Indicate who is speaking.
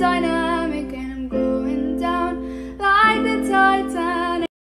Speaker 1: deine